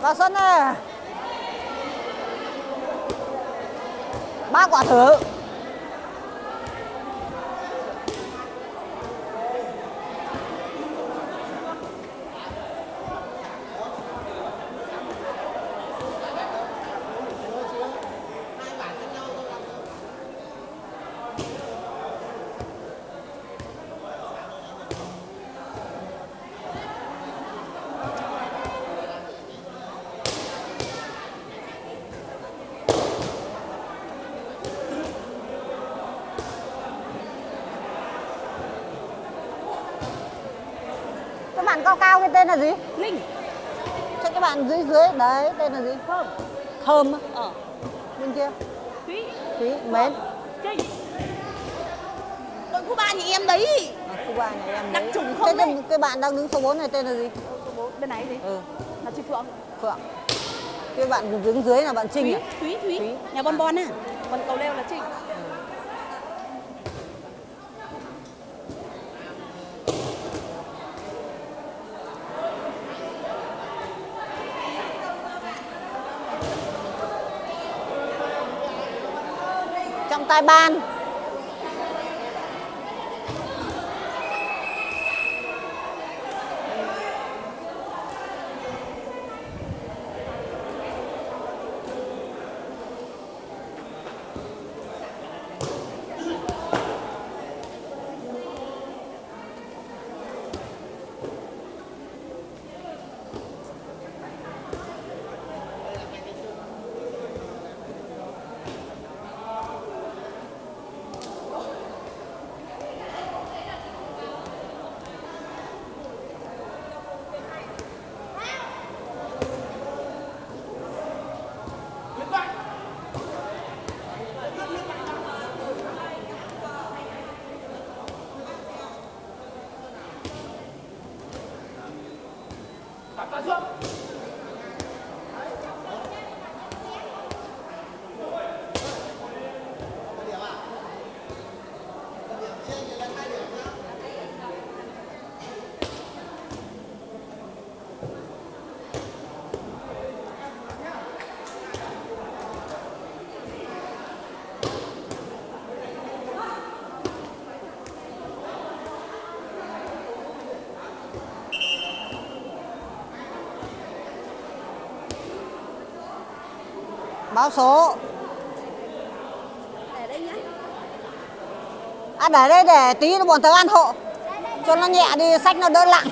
Vào sân này. Ba quả thử. Cái bạn cao cao cái tên là gì? Linh Thế cái bạn dưới dưới đấy tên là gì? Thơm Thơm á. Ờ bên kia. Thúy Thúy mến. Trinh Đội khu ba nhà em đấy À, khu ba nhà em Đặc đấy. trùng không Thế đấy? cái, cái bạn đang đứng số 4 này tên là gì? Số bốn Bên này gì Ừ, Là chị Phượng Phượng. Cái bạn đứng dưới là bạn Trinh Thúy à? Thúy Thúy Thúy. Nhà Bon Bon à Còn cầu leo là Trinh tai ban. Báo số. Để đây À để đây để tí bọn tớ ăn hộ. Cho nó nhẹ đi, sách nó đỡ nặng.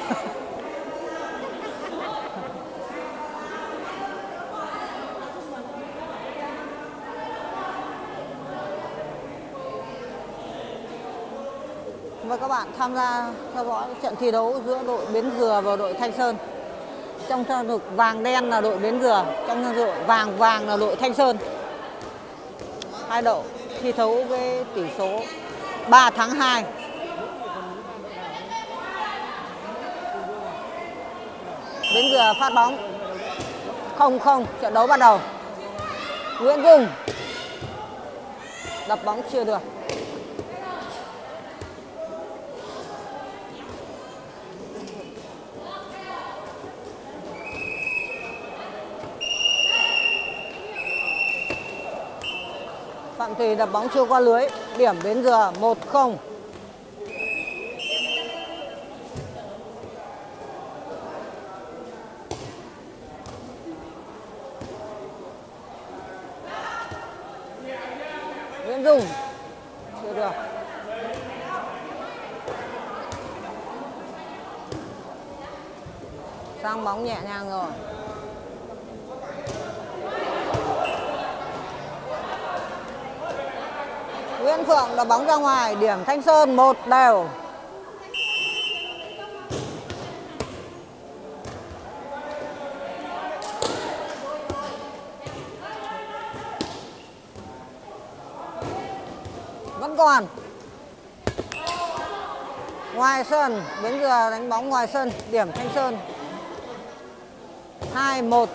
mời các bạn tham gia theo dõi trận thi đấu giữa đội Bến Dừa và đội Thanh Sơn. Trong trang phục vàng đen là đội Bến Dừa, trong trang phục vàng vàng là đội Thanh Sơn. Hai đội thi đấu với tỷ số 3 tháng 2. Bến Dừa phát bóng. Không không, trận đấu bắt đầu. Nguyễn Dung đập bóng chưa được. Phạm Thùy đập bóng chưa qua lưới, điểm Bến Dừa 1-0. Nguyễn Dung chưa được. Sang bóng nhẹ nhàng rồi. Nguyễn Phượng đá bóng ra ngoài, điểm Thanh Sơn một đều. Vẫn còn. Ngoài sân, Bến Dừa đánh bóng ngoài sân, điểm Thanh Sơn. 2-1.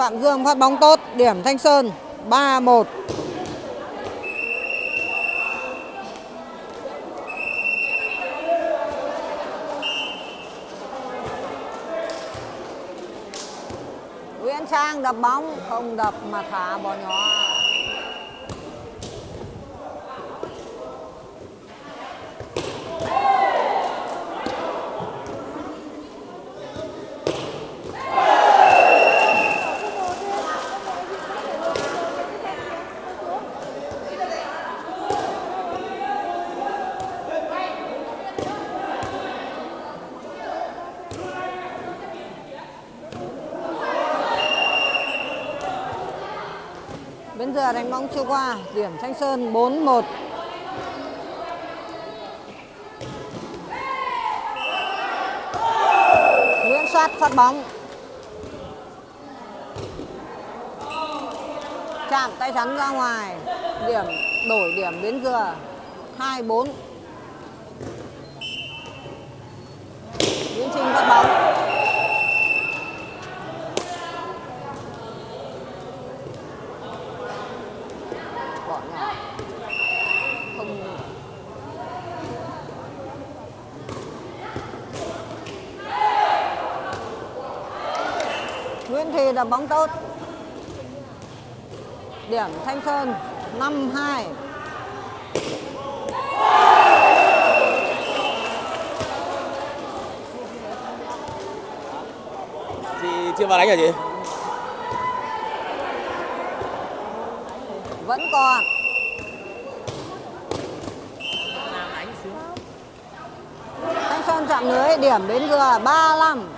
Phạm Dương phát bóng tốt, điểm Thanh Sơn 3-1. Nguyễn Trang đập bóng, không đập mà thả bò nhỏ. Bến giờ đánh bóng chưa qua, điểm Thanh Sơn 4-1. Nguyễn Soát phát bóng. Chạm tay chắn ra ngoài, điểm đổi điểm Bến Dừa 2-4. Nguyễn Trinh phát bóng. bỏ nhỏ không Bóng tốt. Điểm Thanh Sơn 5-2 chị chưa vào đánh hả chị? Vẫn còn. Thanh Sơn chạm lưới điểm đến vừa 35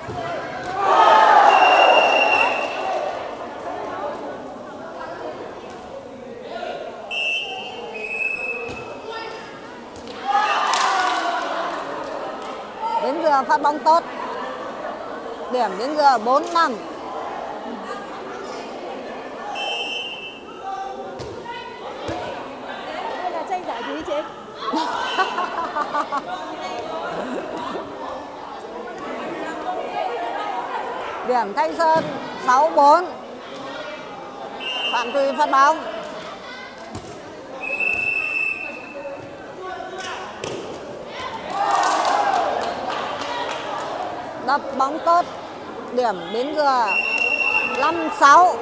Phát bóng tốt. Điểm đến vừa 4 năm. Đây là tranh giải gì chị? Điểm Thanh Sơn 6-4 Phạm Thùy phát bóng Đập bóng tốt Điểm đến gừa 5-6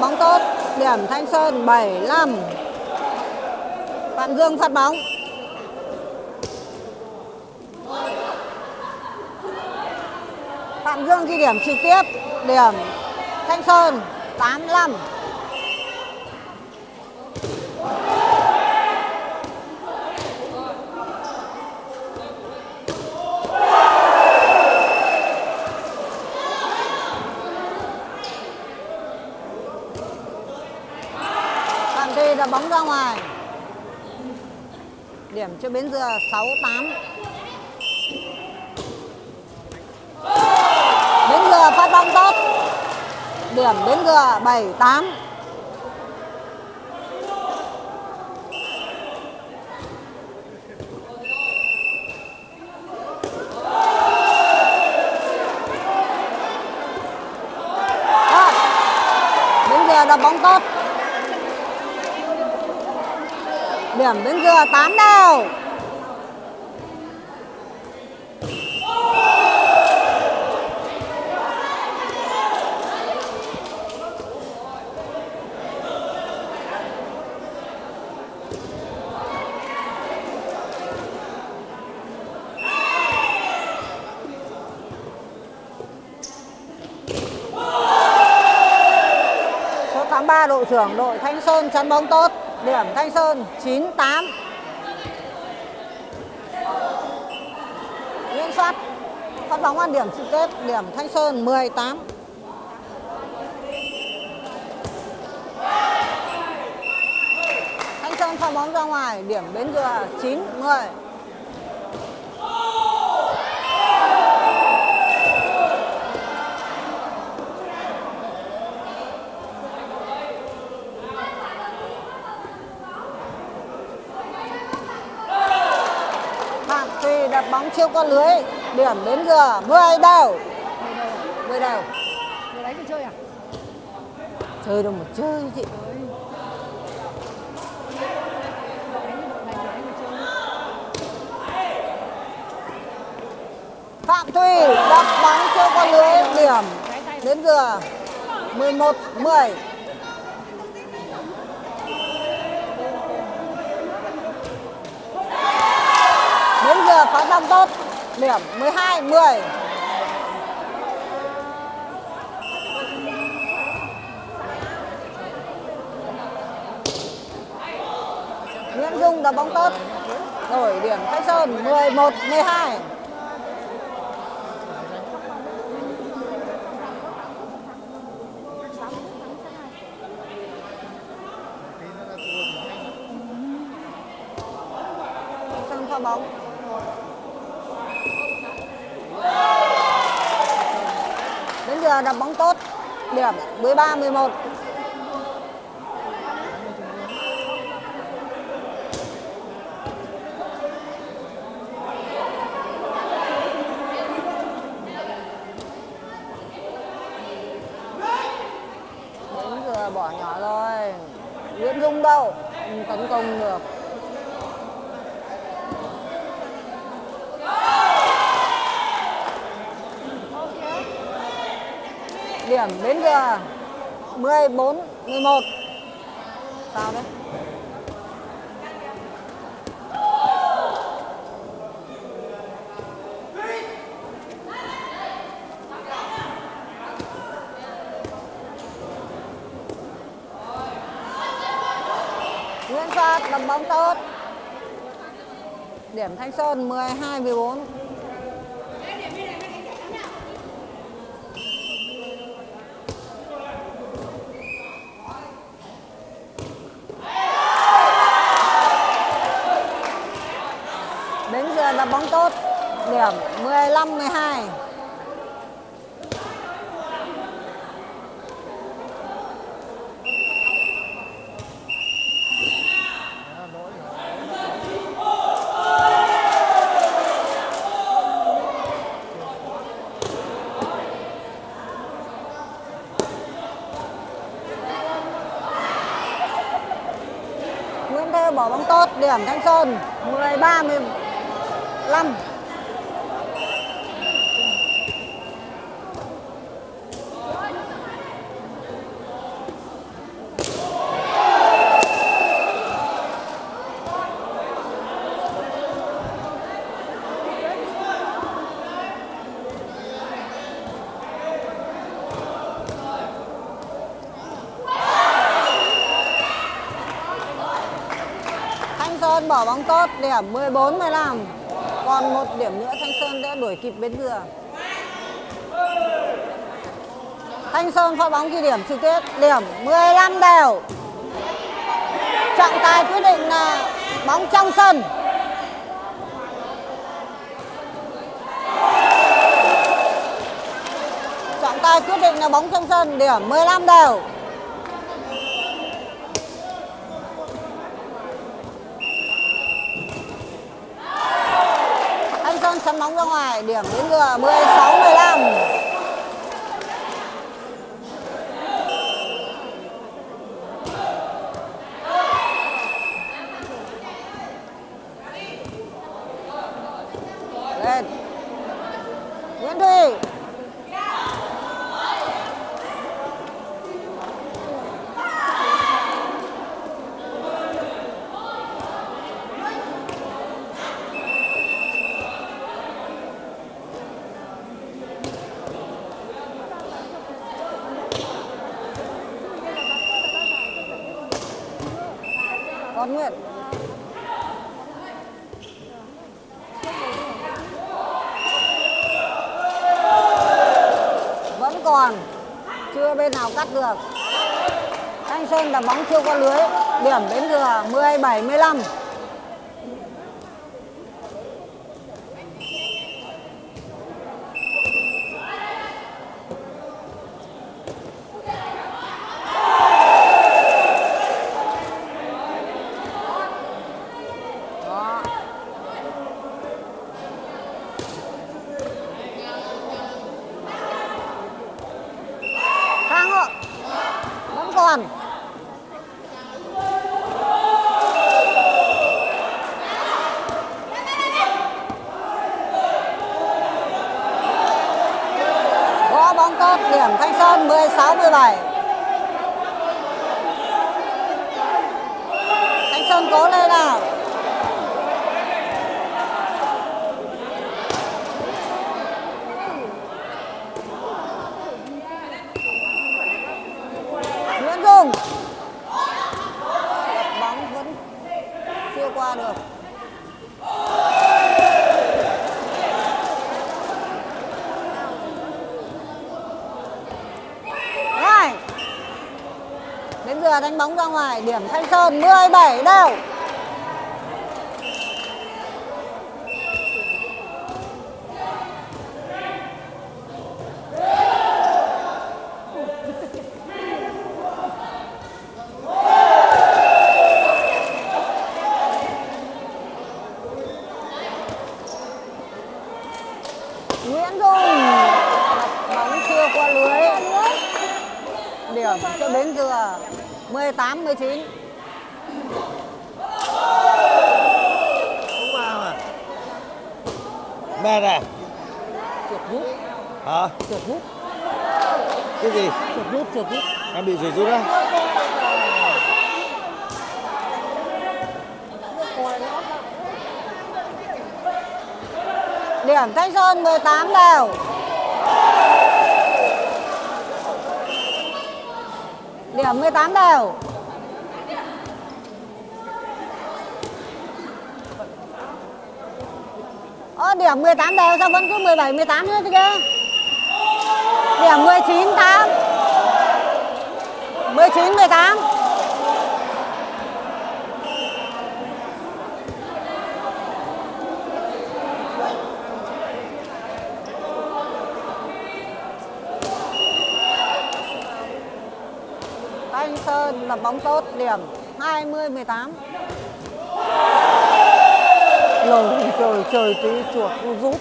bóng tốt, điểm Thanh Sơn 75. Phạm Dương phát bóng. Phạm Dương ghi điểm trực tiếp, điểm Thanh Sơn 85. Phạm Thi đã bóng ra ngoài. Điểm cho Bến Dừa 6-8. Bến Dừa phát bóng tốt. Điểm đến Dừa 7-8. Đập bóng tốt. Điểm đến Dừa 8 đều. Số 83 đội trưởng đội Thanh Sơn chắn bóng tốt. Điểm Thanh Sơn 98. Nguyễn Soát phát bóng ăn điểm trực tiếp. Điểm Thanh Sơn 18. Thanh Sơn phát bóng ra ngoài. Điểm Bến Dừa 9 10. Phạm Bóng siêu qua lưới. Điểm Bến Dừa 10 đều. 10 đều. Người đánh thì chơi à? chơi đâu mà chơi chị Phạm Thùy đập bóng chưa có lưới điểm đến giờ 11 10 đến giờ phá bóng tốt. Điểm 12 10 Nguyễn Dung đá bóng tốt. Đổi điểm Thái Sơn 11 12 Sơn pha bóng đến giờ đá bóng tốt. Điểm 13 11 bỏ nhỏ rồi. Nguyễn Dung đâu? Tấn công được. Điểm đến giờ 14 11 sao đấy Nguyễn Phát đập bóng tốt. Điểm Thanh Sơn 12 14 Đến giờ là bóng tốt, điểm 15 12. Bỏ bóng tốt, điểm Thanh Sơn 13 5 Sơn bỏ bóng tốt, điểm 14 15. Còn một điểm nữa Thanh Sơn đã đuổi kịp Bến Dừa. Thanh Sơn pha bóng ghi điểm trực tiếp, điểm 15 đều. Trọng tài quyết định là bóng trong sân. Trọng tài quyết định là bóng trong sân, điểm 15 đều. Thanh Sơn chắn bóng ra ngoài, điểm đến ngựa 16 15. Lên. Nguyễn Thùy. Con Nguyễn. Vẫn còn. Chưa bên nào cắt được. Thanh Sơn đập bóng chưa qua lưới. Điểm đến giờ 17 15. 포함 bóng ra ngoài, điểm Thanh Sơn 17 đều. Nguyễn Dung bóng chưa qua lưới điểm cho Bến Dừa 18 19 Không vào à? Mệt à? trượt rút Hả? trượt rút Cái gì? trượt rút trượt rút Em bị rủi rút á? điểm Thanh Sơn 18 đều điểm 18 đều Ơ, điểm 18 đều, sao vẫn cứ 17 18 nữa chứ kia điểm 19 8 19 18 Thanh Sơn là bóng tốt, điểm 20 18 Lầu trời trời tí chuột rút.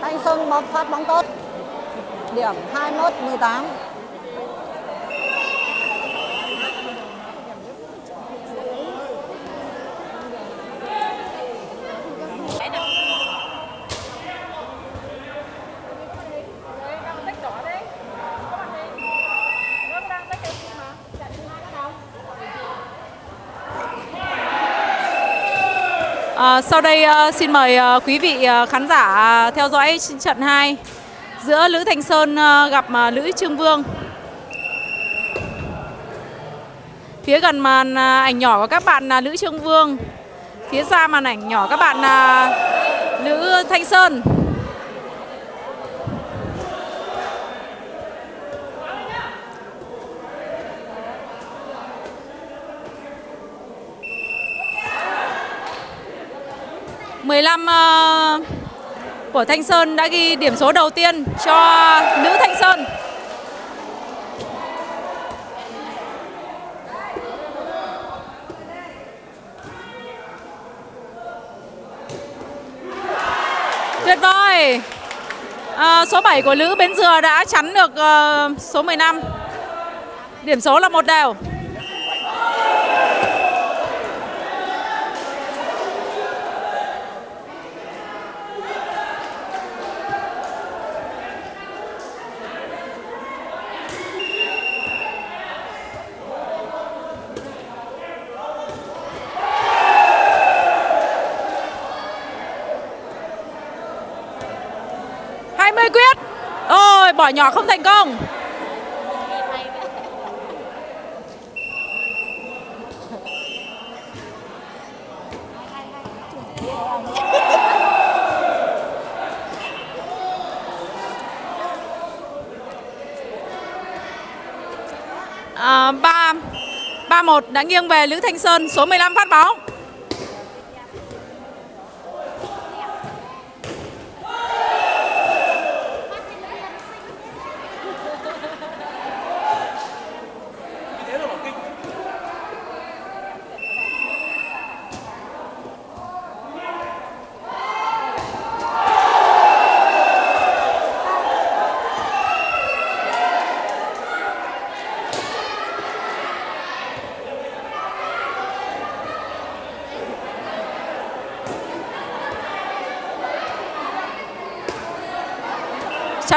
Thanh Sơn bóng phát bóng tốt. Điểm 21 18 À, sau đây uh, xin mời uh, quý vị uh, khán giả theo dõi trận 2 giữa Lữ Thanh Sơn gặp Lữ Trương Vương. Phía gần màn ảnh nhỏ của các bạn là Lữ Trương Vương. Phía xa màn ảnh nhỏ các bạn là Lữ Thanh Sơn. Mười lăm ờ, của Thanh Sơn đã ghi điểm số đầu tiên cho nữ Thanh Sơn. Tuyệt vời. À, số 7 của Lữ Bến Dừa đã chắn được uh, số 15. Điểm số là một đều. hai mươi quyết ôi bỏ nhỏ không thành công. À, ba ba một đã nghiêng về Lữ Thanh Sơn, số 15 phát bóng.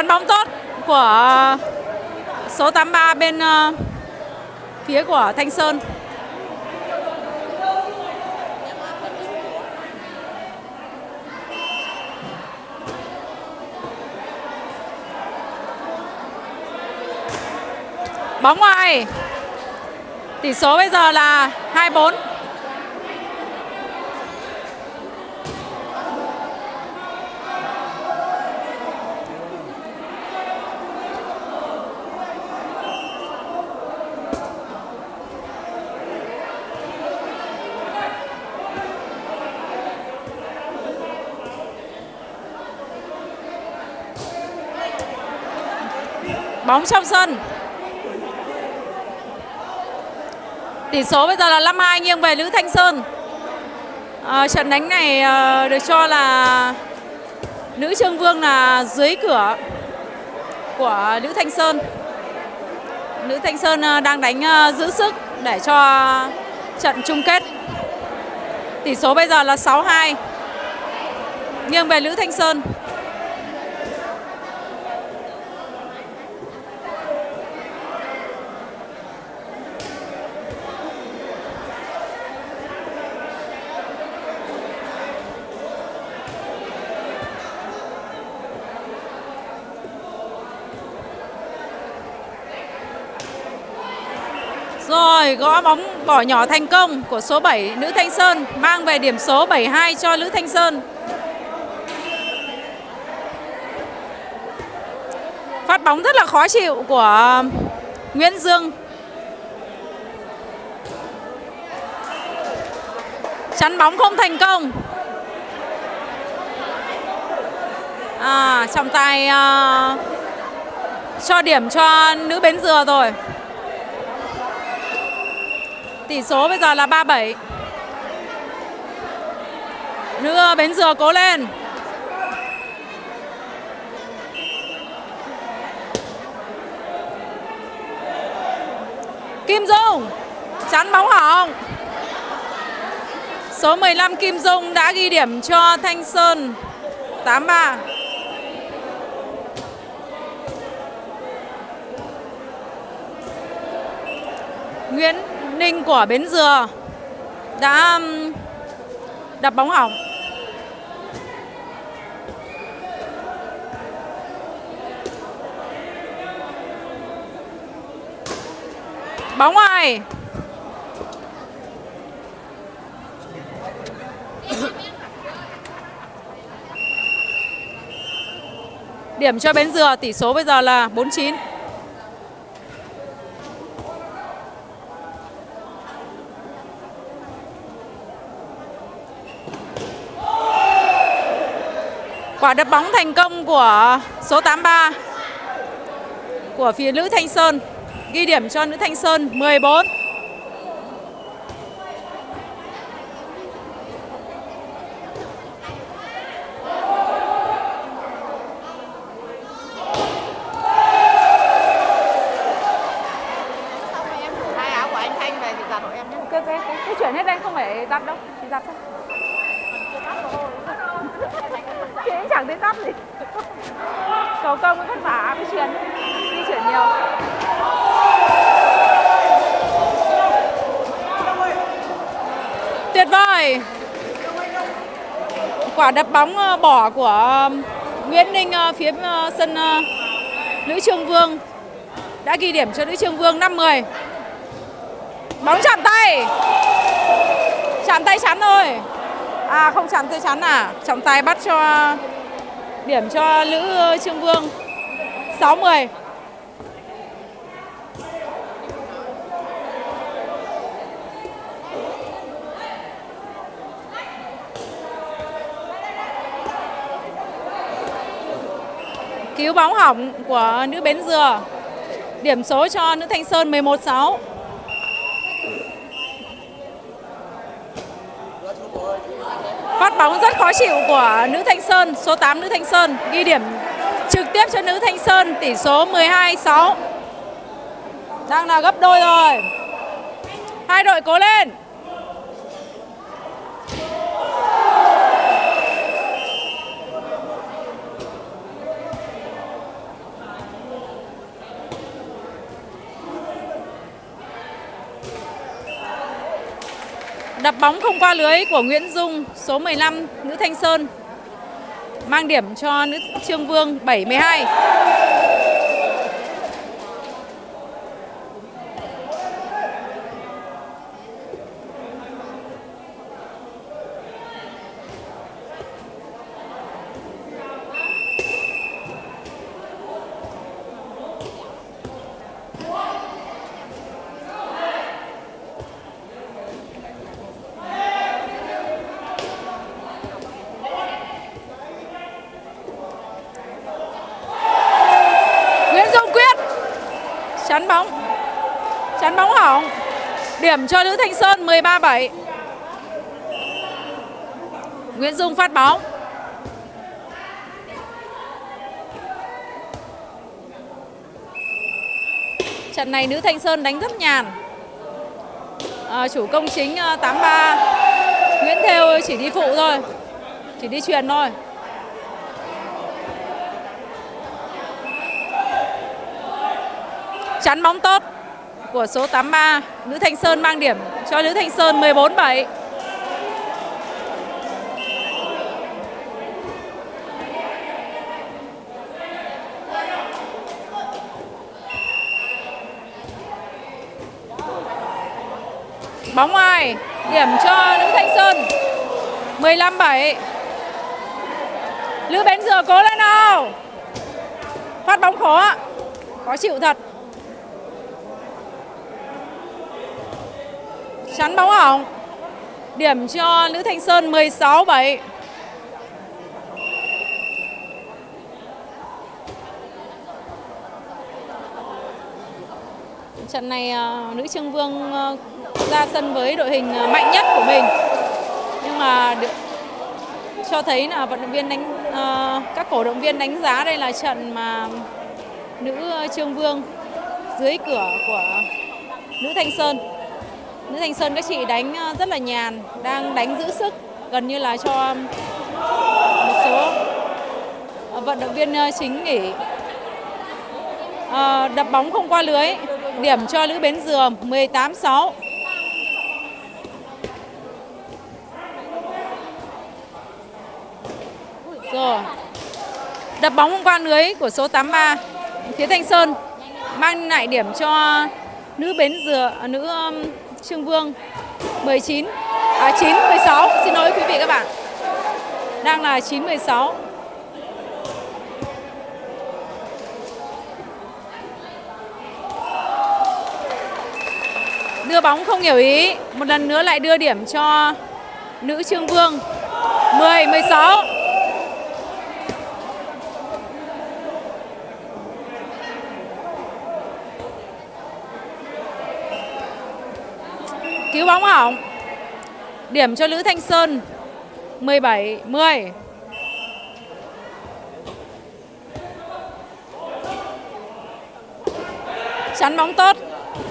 Chắn bóng tốt của số 83 bên ờ, phía của Thanh Sơn. Bóng ngoài. Tỷ số bây giờ là 24 Bóng trong sân. Tỷ số bây giờ là 5-2 nghiêng về Lữ Thanh Sơn. À, trận đánh này à, được cho là nữ Trương Vương là dưới cửa của Lữ Thanh Sơn. Nữ Thanh Sơn à, đang đánh à, giữ sức để cho trận chung kết. Tỷ số bây giờ là 6-2 nghiêng về Lữ Thanh Sơn. Lời gõ bóng bỏ nhỏ thành công của số 7 Nữ Thanh Sơn mang về điểm số 72 cho nữ Thanh Sơn. Phát bóng rất là khó chịu của Nguyễn Dương. Chắn bóng không thành công. À, trọng tài uh, cho điểm cho nữ Bến Dừa rồi. Tỷ số bây giờ là 37 Nữ Bến Dừa cố lên. Kim Dung, Chắn bóng hỏng. Số 15 Kim Dung đã ghi điểm cho Thanh Sơn 83 Nguyễn binh của Bến Dừa đã um, đập bóng hỏng. Bóng ngoài. Điểm cho Bến Dừa, tỷ số bây giờ là 49. Quả đập bóng thành công của số 83 của phía nữ Thanh Sơn ghi điểm cho nữ Thanh Sơn 14. Hai áo của anh Thanh về thì giặt hộ em nhé. Cái, cái, cái, cái chuyển hết đây không phải giặt đâu, chỉ giặt thôi. Chị ấy chẳng thấy tắt gì. Cầu công mới vất vả mới chuyển, di chuyển nhiều. Tuyệt vời. Quả đập bóng ờ, bỏ của Nguyễn Ninh ờ, phía ờ, sân nữ Trương Vương. Đã ghi điểm cho nữ Trương Vương 5-10. Bóng chạm tay. Chạm tay chắn rồi À không chạm tay chắn à? Trọng tài bắt cho Điểm cho Nữ Trương Vương 6-10 Cứu bóng hỏng của nữ Bến Dừa Điểm số cho nữ Thanh Sơn 11-6 Phát bóng rất khó chịu của nữ Thanh Sơn, số 8 nữ Thanh Sơn ghi điểm trực tiếp cho nữ Thanh Sơn tỷ số 12-6. Đang là gấp đôi rồi. Hai đội cố lên. Đập bóng không qua lưới của Nguyễn Dung, số 15, nữ Thanh Sơn. Mang điểm cho nữ Trương Vương 72. Nguyễn Dung Quyết chắn bóng chắn bóng hỏng điểm cho nữ Thanh Sơn 13-7 Nguyễn Dung phát bóng. Trận này nữ Thanh Sơn đánh rất nhàn. À, chủ công chính à, 83 Nguyễn Thêu chỉ đi phụ thôi chỉ đi truyền thôi. Chắn bóng tốt của số 83 nữ Thanh Sơn mang điểm cho nữ Thanh Sơn 14-7 bóng ngoài, điểm cho nữ Thanh Sơn 15-7 Lữ Bến Dừa cố lên nào. Phát bóng khó khó chịu thật. Chắn bóng hỏng điểm cho nữ Thanh Sơn 16-7 trận này ờ, nữ Trương Vương ờ, ra sân với đội hình ờ, mạnh nhất của mình. Nhưng mà được cho thấy là vận động viên đánh các cổ động viên đánh giá đây là trận mà nữ Trương Vương dưới cửa của nữ Thanh Sơn nữ Thanh Sơn các chị đánh ờ, rất là nhàn đang đánh giữ sức gần như là cho một số ờ, vận động viên ờ, chính nghỉ. À, đập bóng không qua lưới điểm cho Lữ Bến Dừa 18-6 Rồi Đập bóng không qua lưới của số 83 Phía Thanh Sơn Mang lại điểm cho nữ Bến Dừa Nữ Trương Vương 19 À 9 16 Xin lỗi quý vị các bạn. Đang là 9 16 đưa bóng không hiểu ý. Một lần nữa lại đưa điểm cho nữ Trương Vương. 10 16 cứu bóng hỏng điểm cho Lữ Thanh Sơn 17 10 chắn bóng tốt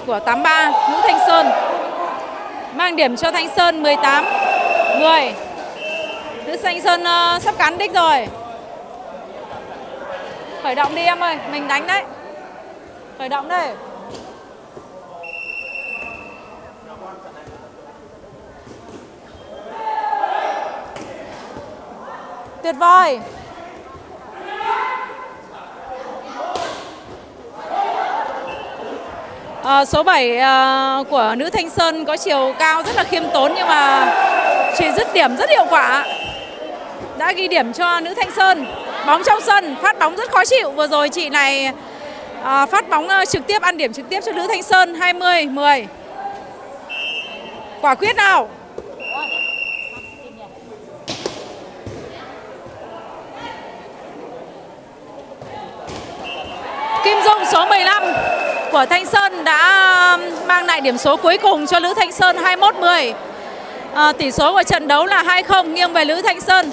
của 83 Lữ Thanh Sơn. Mang điểm cho Thanh Sơn 18 10 Lữ Thanh Sơn uh, sắp cán đích rồi. Khởi động đi em ơi mình đánh đấy. Khởi động đây. Tuyệt vời À, số 7 à, ờ, của nữ Thanh Sơn có chiều cao rất là khiêm tốn nhưng mà chỉ dứt điểm rất hiệu quả. Đã ghi điểm cho nữ Thanh Sơn. Bóng trong sân, phát bóng rất khó chịu. Vừa rồi chị này à, phát bóng à, trực tiếp ăn điểm trực tiếp cho nữ Thanh Sơn 20 10. Quả quyết nào. Kim Dung số 15 của Thanh Sơn đã um, mang lại điểm số cuối cùng cho Lữ Thanh Sơn 21-10. À, ờ, tỷ số của trận đấu là 2-0 nghiêng về Lữ Thanh Sơn.